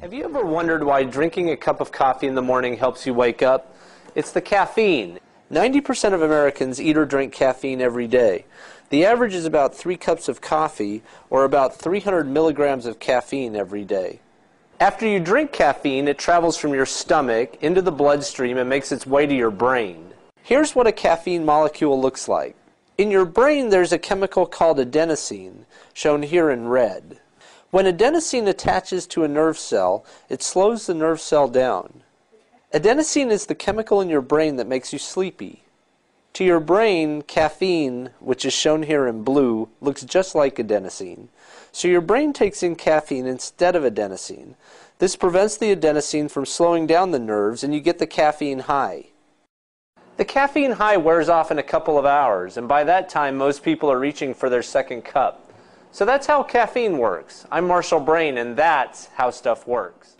Have you ever wondered why drinking a cup of coffee in the morning helps you wake up? It's the caffeine. 90% of Americans eat or drink caffeine every day. The average is about three cups of coffee, or about 300 milligrams of caffeine every day. After you drink caffeine, it travels from your stomach into the bloodstream and makes its way to your brain. Here's what a caffeine molecule looks like. In your brain, there's a chemical called adenosine, shown here in red. When adenosine attaches to a nerve cell, it slows the nerve cell down. Adenosine is the chemical in your brain that makes you sleepy. To your brain, caffeine, which is shown here in blue, looks just like adenosine. So your brain takes in caffeine instead of adenosine. This prevents the adenosine from slowing down the nerves and you get the caffeine high. The caffeine high wears off in a couple of hours, and by that time, most people are reaching for their second cup. So that's how caffeine works. I'm Marshall Brain, and that's how stuff works.